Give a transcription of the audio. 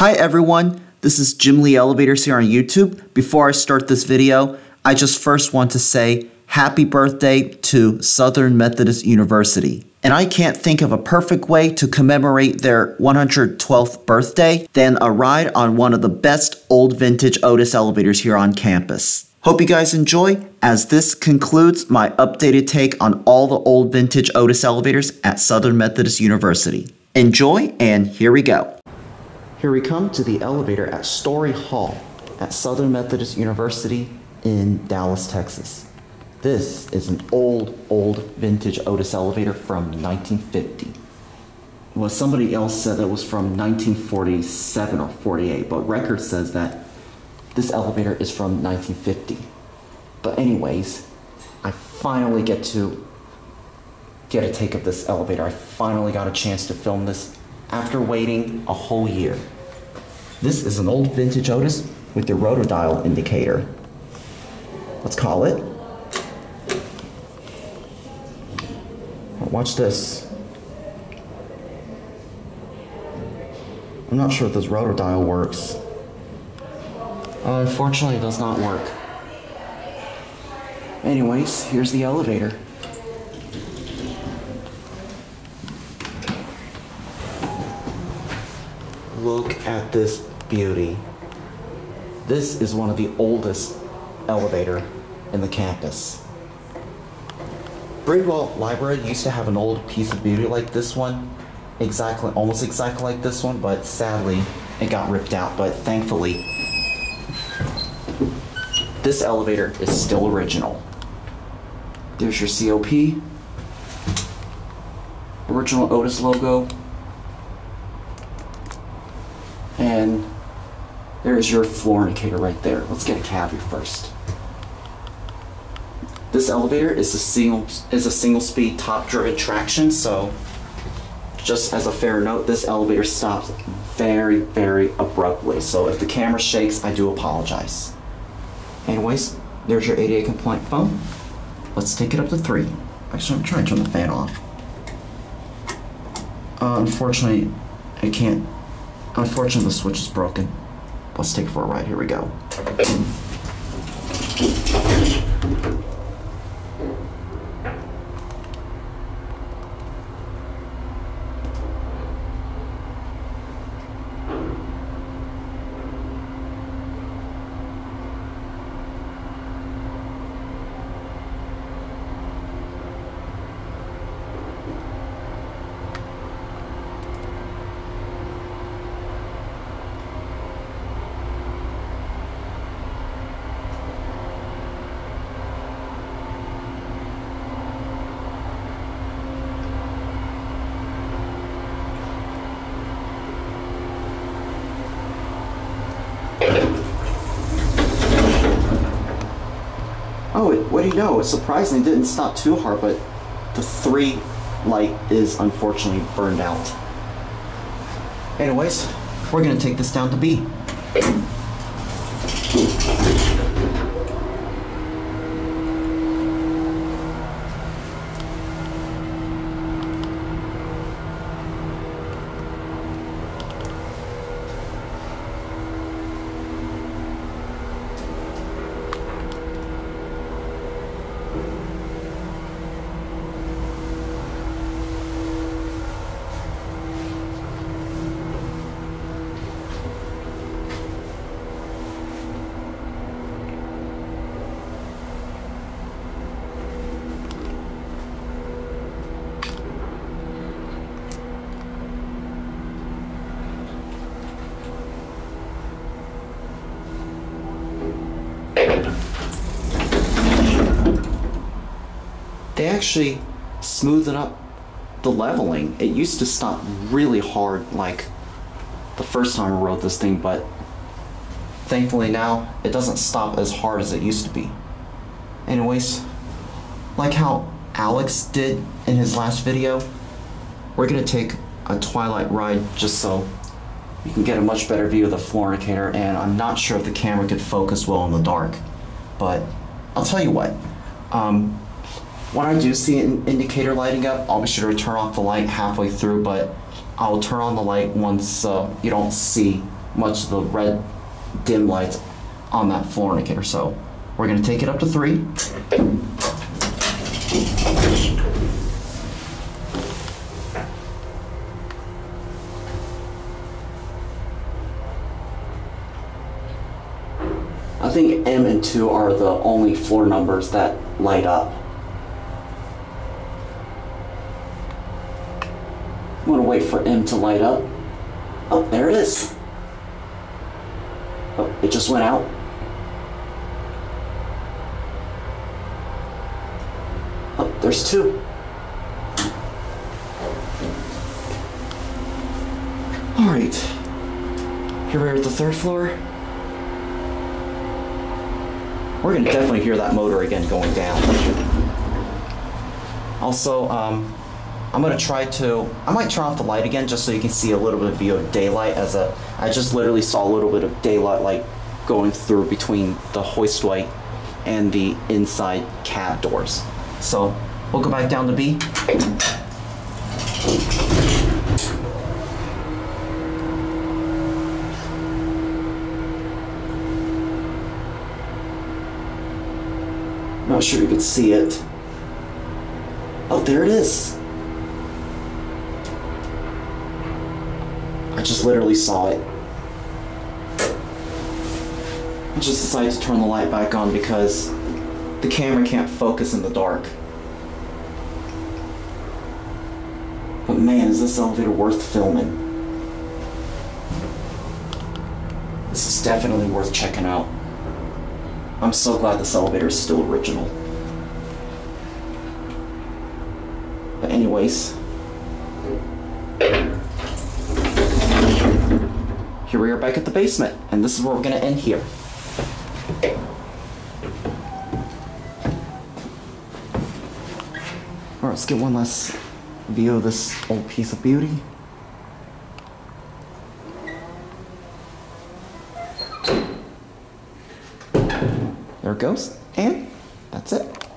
Hi everyone, this is Jim Li Elevators here on YouTube. Before I start this video, I just first want to say happy birthday to Southern Methodist University. And I can't think of a perfect way to commemorate their 112th birthday than a ride on one of the best old vintage Otis elevators here on campus. Hope you guys enjoy, as this concludes my updated take on all the old vintage Otis elevators at Southern Methodist University. Enjoy, and here we go. Here we come to the elevator at Storey Hall at Southern Methodist University in Dallas, Texas. This is an old, old vintage Otis elevator from 1950. Well, somebody else said it was from 1947 or 48, but record says that this elevator is from 1950. But anyways, I finally get to get a take of this elevator. I finally got a chance to film this after waiting a whole year. This is an old vintage Otis with the rotodial indicator. Let's call it. Watch this. I'm not sure if this rotodial works. Uh, unfortunately, it does not work. Anyways, here's the elevator. Look at this beauty. This is one of the oldest elevator in the campus. Bridwell Library used to have an old piece of beauty like this one, exactly, almost exactly like this one, but sadly it got ripped out. But thankfully, this elevator is still original. There's your COP, original Otis logo, and there's your floor indicator right there. Let's get a cab here first. This elevator is a single is a single speed top driven traction, so just as a fair note, this elevator stops very, very abruptly. So if the camera shakes, I do apologize. Anyways, there's your ADA compliant phone. Let's take it up to three. Actually, I'm trying to turn the fan off. Uh, unfortunately, I can't. Unfortunately, the switch is broken. Let's take it for a ride. Here we go. What do you know? It surprisingly didn't stop too hard, but the three light is unfortunately burned out. Anyways, we're gonna take this down to B. they actually smoothed up the leveling. It used to stop really hard like the first time I rode this thing, but thankfully now it doesn't stop as hard as it used to be. Anyways, like how Alex did in his last video, we're gonna take a twilight ride just so you can get a much better view of the floor indicator and I'm not sure if the camera could focus well in the dark, but I'll tell you what, um, when I do see an indicator lighting up, I'll be sure to turn off the light halfway through, but I'll turn on the light once uh, you don't see much of the red dim lights on that floor indicator. So we're gonna take it up to three. I think M and 2 are the only floor numbers that light up. I'm gonna wait for M to light up. Oh, there it is. Oh, it just went out. Oh, there's two. All right. Here we are at the third floor. We're gonna definitely hear that motor again going down. Also, um, I'm gonna try to, I might turn off the light again just so you can see a little bit of view of daylight as a, I just literally saw a little bit of daylight light going through between the hoist light and the inside cab doors. So we'll go back down to B. Not sure you can see it. Oh, there it is. I just literally saw it. I just decided to turn the light back on because the camera can't focus in the dark. But man, is this elevator worth filming? This is definitely worth checking out. I'm so glad this elevator is still original. But anyways, here we are back at the basement, and this is where we're gonna end here. Alright, let's get one last view of this old piece of beauty. There it goes, and that's it.